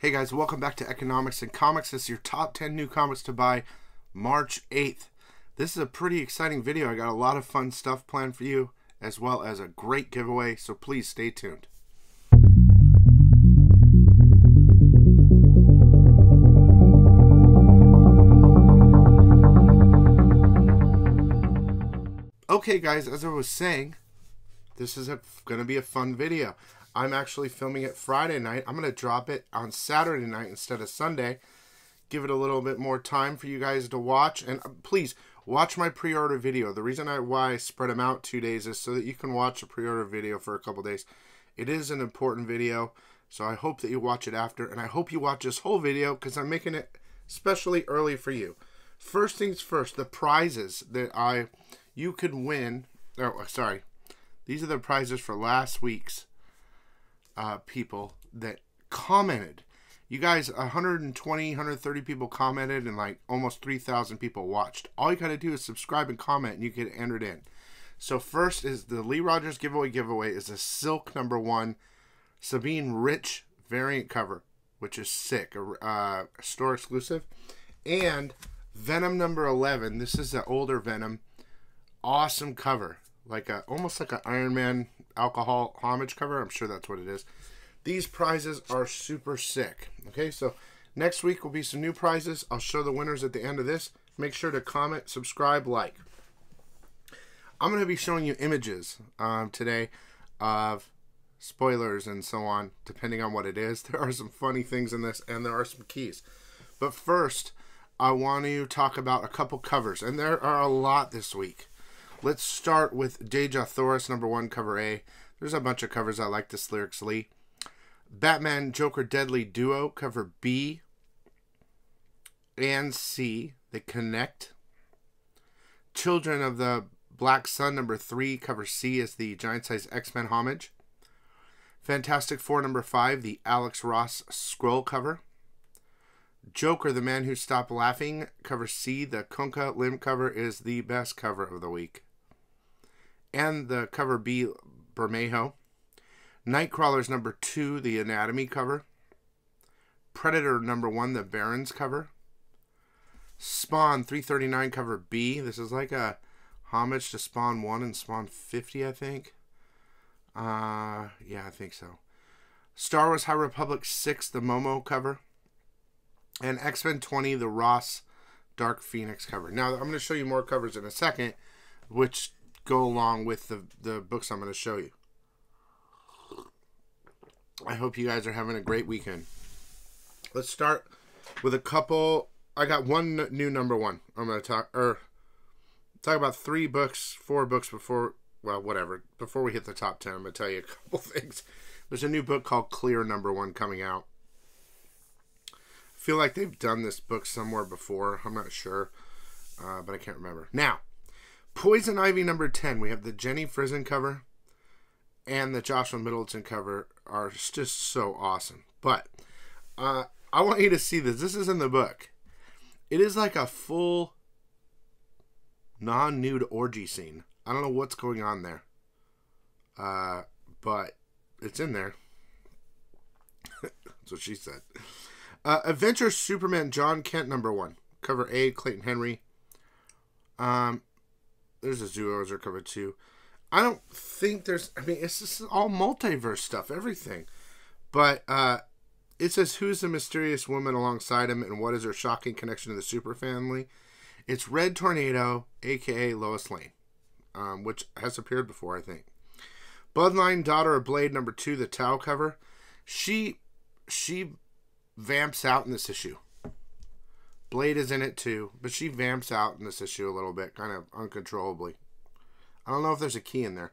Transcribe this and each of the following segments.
Hey guys, welcome back to Economics in Comics. This is your top 10 new comics to buy March 8th. This is a pretty exciting video. I got a lot of fun stuff planned for you, as well as a great giveaway, so please stay tuned. Okay guys, as I was saying, this is going to be a fun video. I'm actually filming it Friday night. I'm going to drop it on Saturday night instead of Sunday. Give it a little bit more time for you guys to watch. And uh, please, watch my pre-order video. The reason I why I spread them out two days is so that you can watch a pre-order video for a couple days. It is an important video, so I hope that you watch it after. And I hope you watch this whole video because I'm making it especially early for you. First things first, the prizes that I you could win. Oh, sorry. These are the prizes for last week's uh, people that commented. You guys, 120, 130 people commented, and like almost 3,000 people watched. All you got to do is subscribe and comment, and you get entered in. So first is the Lee Rogers giveaway. Giveaway is a silk number one Sabine Rich variant cover, which is sick, a uh, store exclusive, and Venom number 11. This is the older Venom, awesome cover, like a almost like an Iron Man alcohol homage cover. I'm sure that's what it is. These prizes are super sick. Okay, so next week will be some new prizes. I'll show the winners at the end of this. Make sure to comment, subscribe, like. I'm going to be showing you images um, today of spoilers and so on, depending on what it is. There are some funny things in this, and there are some keys. But first, I want to talk about a couple covers, and there are a lot this week. Let's start with Dejah Thoris, number one, cover A. There's a bunch of covers I like this lyrics Lee. Batman Joker Deadly Duo, cover B and C. They connect. Children of the Black Sun, number three, cover C is the giant size X Men homage. Fantastic Four, number five, the Alex Ross scroll cover. Joker, the Man Who Stopped Laughing, cover C. The Kunkka limb cover is the best cover of the week and the cover B Bermejo. Nightcrawlers number two, the Anatomy cover. Predator number one, the Barons cover. Spawn 339 cover B. This is like a homage to Spawn 1 and Spawn 50, I think. Uh, yeah, I think so. Star Wars High Republic 6, the Momo cover. And X Men 20, the Ross Dark Phoenix cover. Now, I'm going to show you more covers in a second, which go along with the, the books I'm going to show you. I hope you guys are having a great weekend. Let's start with a couple. I got one new number one. I'm going to talk or talk about three books, four books before. Well, whatever. Before we hit the top ten, I'm going to tell you a couple things. There's a new book called Clear Number One coming out. I feel like they've done this book somewhere before. I'm not sure, uh, but I can't remember. Now, Poison Ivy number 10. We have the Jenny Frison cover and the Joshua Middleton cover are just so awesome. But uh, I want you to see this. This is in the book. It is like a full non nude orgy scene. I don't know what's going on there. Uh, but it's in there. That's what she said. Uh, Adventure Superman Jon Kent number one. Cover A, Clayton Henry. Um, there's a Zoozer cover too. I don't think there's. I mean, it's just all multiverse stuff, everything. But uh, it says who's the mysterious woman alongside him, and what is her shocking connection to the super family? It's Red Tornado, aka Lois Lane, um, which has appeared before, I think. Bloodline Daughter of Blade number two, the Tau cover. She she vamps out in this issue. Blade is in it too, but she vamps out in this issue a little bit, kind of uncontrollably. I don't know if there's a key in there.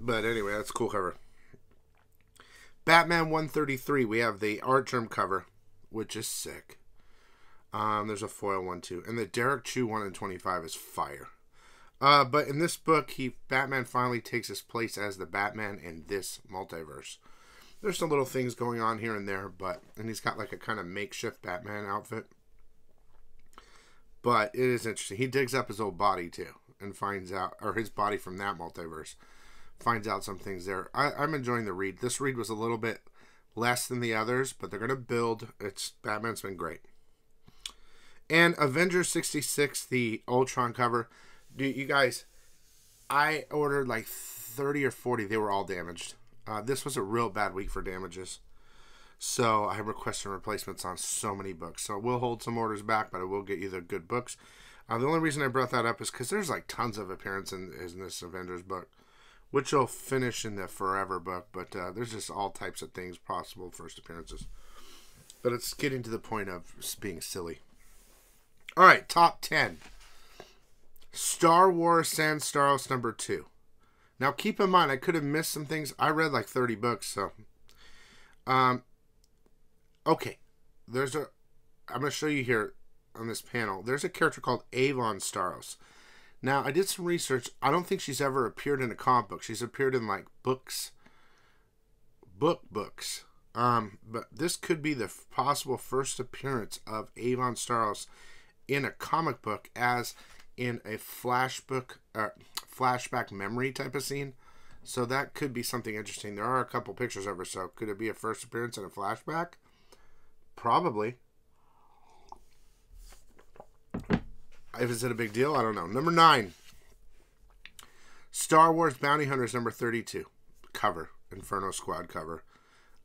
But anyway, that's a cool cover. Batman 133, we have the Artgerm cover, which is sick. Um, there's a foil one too. And the Derrick Chew 1 in 25 is fire. Uh, but in this book, he Batman finally takes his place as the Batman in this multiverse there's some little things going on here and there, but and he's got like a kind of makeshift Batman outfit. But it is interesting. He digs up his old body too and finds out or his body from that multiverse. finds out some things there. I, I'm enjoying the read. This read was a little bit less than the others, but they're gonna build. It's Batman's been great. And Avengers 66, the Ultron cover. Do you guys? I ordered like 30 or 40. They were all damaged. Uh, this was a real bad week for damages. So I have requested replacements on so many books. So we'll hold some orders back, but I will get you the good books. Uh, the only reason I brought that up is because there's like tons of appearances in, in, this Avengers book, which will finish in the Forever book. But uh, there's just all types of things possible first appearances. But it's getting to the point of being silly. All right, top 10. Star Wars Sana Starros number two. Now keep in mind, I could have missed some things. I read like 30 books, so. Um, Okay, there's a. I'm going to show you here on this panel. There's a character called Avon Starros. Now, I did some research. I don't think she's ever appeared in a comic book. She's appeared in like books, book books. Um, but this could be the possible first appearance of Avon Starros in a comic book as in a flashbook, uh, flashback memory type of scene. So that could be something interesting. There are a couple pictures of her. So could it be a first appearance in a flashback? Probably. If is it a big deal? I don't know. Number nine. Star Wars Bounty Hunters number 32 cover, Inferno Squad cover.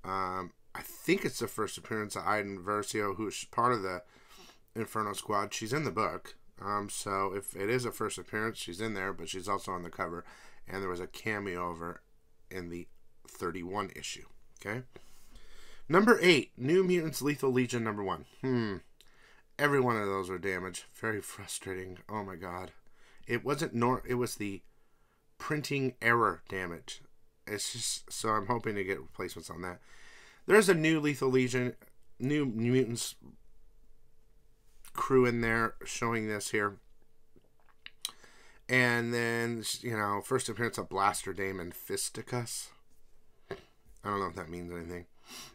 Um, I think it's the first appearance of Iden Versio, who's part of the Inferno Squad. She's in the book. Um, so if it is a first appearance, she's in there, but she's also on the cover. And there was a cameo over in the 31 issue. Okay. Number eight, New Mutants Lethal Legion number one. Hmm. Every one of those were damaged. Very frustrating. Oh my god. It wasn't nor it was the printing error damage. It's just so I'm hoping to get replacements on that. There's a new Lethal Legion, new mutants crew in there showing this here. And then, you know, first appearance of Blaster Damon Fisticus. I don't know if that means anything.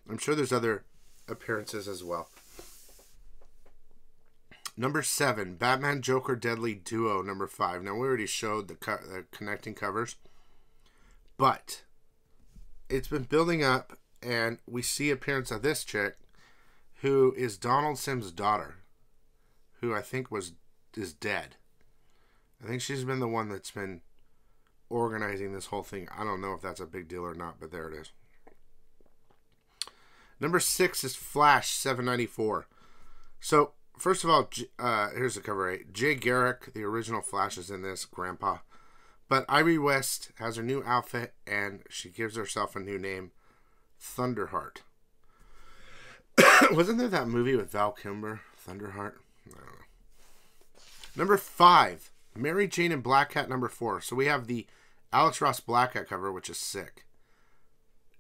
I'm sure there's other appearances as well. Number seven, Batman Joker Deadly Duo. Number five. Now we already showed the, co- the connecting covers, but it's been building up, and we see appearance of this chick, who is Donald Sims' daughter, who I think was is dead. I think she's been the one that's been organizing this whole thing. I don't know if that's a big deal or not, but there it is. Number six is Flash 794. So, first of all, uh, here's the cover art. Jay Garrick, the original Flash, is in this, Grandpa. But Irey West has her new outfit and she gives herself a new name, Thunderheart. Wasn't there that movie with Val Kilmer, Thunderheart? Number five, Mary Jane and Black Cat number four. So we have the Alex Ross Black Cat cover, which is sick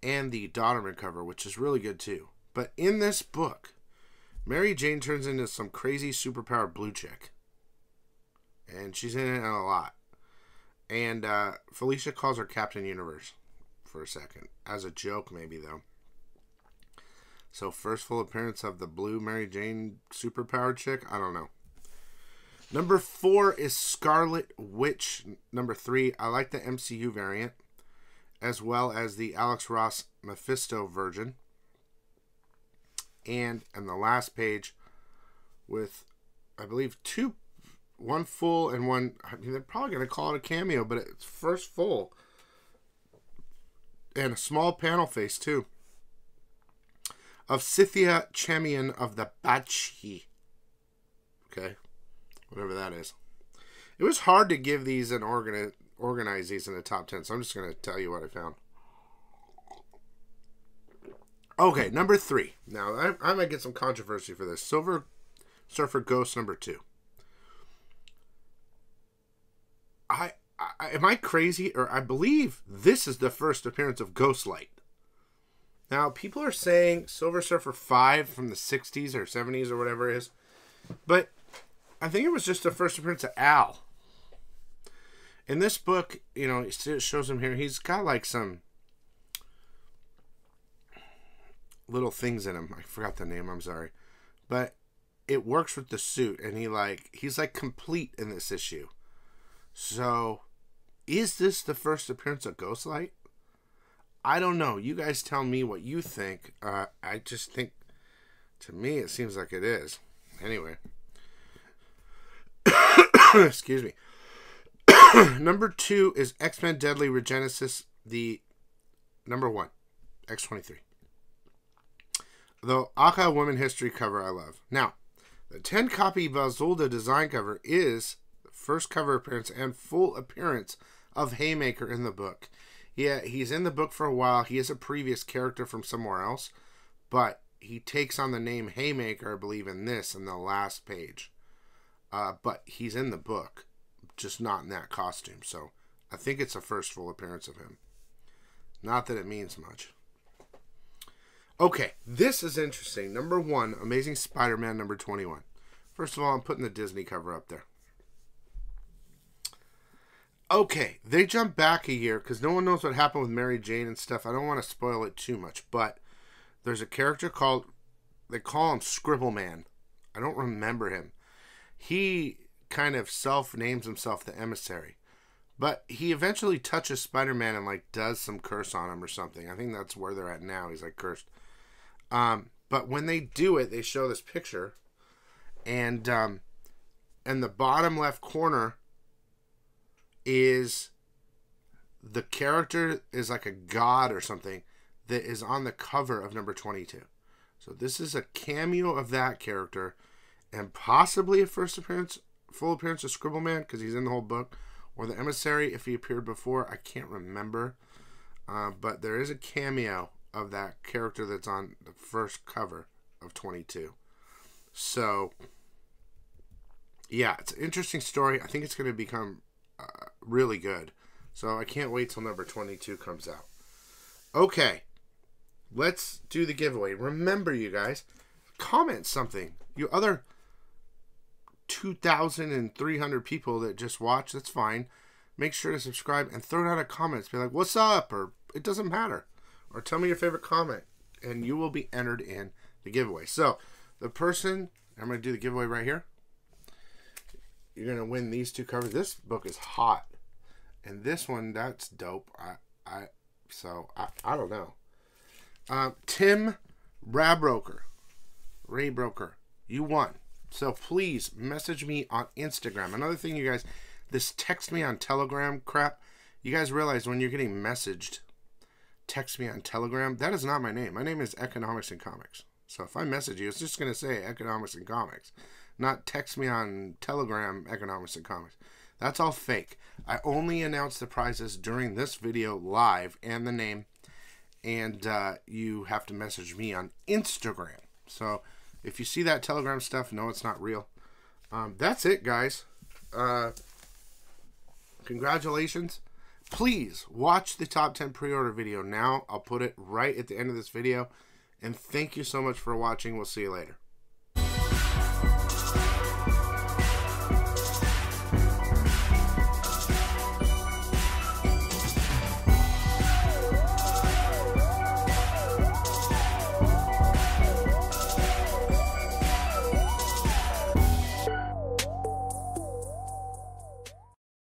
and the Donnerman cover, which is really good too. But in this book, Mary Jane turns into some crazy superpowered blue chick. And she's in it a lot. And uh, Felicia calls her Captain Universe for a second. As a joke, maybe, though. So, first full appearance of the blue Mary Jane superpowered chick? I don't know. Number four is Scarlet Witch. Number three, I like the MCU variant as well as the Alex Ross Mephisto version. And on the last page, with I believe two, one full and one. I mean, they're probably going to call it a cameo, but it's first full and a small panel face too of Scythia Chamian of the Bachi. Okay, whatever that is. It was hard to give these and organ organize these in the top 10, so I'm just going to tell you what I found. Okay, number three. Now, I, I might get some controversy for this. Silver Surfer Ghost number two. I, I am I crazy or I believe this is the first appearance of Ghostlight. Now people are saying Silver Surfer 5 from the 60s or 70s or whatever it is. But I think it was just the first appearance of Al in this book, you know, it shows him here. He's got like some little things in him. I forgot the name. I'm sorry, but it works with the suit, and he like he's like complete in this issue. So is this the first appearance of Ghostlight? I don't know. You guys tell me what you think. Uh, I just think, to me, it seems like it is. Anyway. Excuse me. number two is X Men Deadly Regenesis, the number one, X23. The Aka Women History cover I love. Now, the 10 copy Bazaldua design cover is the first cover appearance and full appearance of Haymaker in the book. Yeah, he's in the book for a while. He is a previous character from somewhere else, but he takes on the name Haymaker, I believe, in this in the last page. Uh, but he's in the book, just not in that costume. So I think it's the first full appearance of him. Not that it means much. Okay, this is interesting. Number one, Amazing Spider Man number 21. First of all, I'm putting the Disney cover up there. Okay, they jump back a year because no one knows what happened with Mary Jane and stuff. I don't want to spoil it too much, but there's a character called, they call him Scribble Man. I don't remember him. He kind of self names himself the emissary. But he eventually touches Spider Man and like does some curse on him or something. I think that's where they're at now. He's like cursed. Um, but when they do it, they show this picture, and um, and the bottom left corner is the character is like a god or something that is on the cover of number 22. So this is a cameo of that character and possibly a first appearance, full appearance of Scribbleman because he's in the whole book, or the emissary if he appeared before. I can't remember. Uh, but there is a cameo of that character that's on the first cover of 22. So, yeah, it's an interesting story. I think it's going to become really good. So I can't wait till number 22 comes out. Okay, let's do the giveaway. Remember, you guys, comment something. You other 2,300 people that just watch, that's fine. Make sure to subscribe and throw down a comment. Be like, what's up? Or it doesn't matter. Or tell me your favorite comment. And you will be entered in the giveaway. So, the person, I'm going to do the giveaway right here you're gonna win these two covers. This book is hot, and this one that's dope. I I so I I don't know. Uh, Tim Rabroker, Ray Broker, you won. So please message me on Instagram. Another thing, you guys, this text me on Telegram crap. You guys realize when you're getting messaged, text me on Telegram. That is not my name. My name is Economics in Comics. So if I message you, it's just gonna say Economics in Comics not text me on Telegram economics and comics. That's all fake. I only announce the prizes during this video live and the name, and uh, you have to message me on Instagram. So if you see that Telegram stuff, no, it's not real. Um, that's it, guys. Uh, congratulations. Please watch the top 10 pre order video now. I'll put it right at the end of this video. And thank you so much for watching. We'll see you later.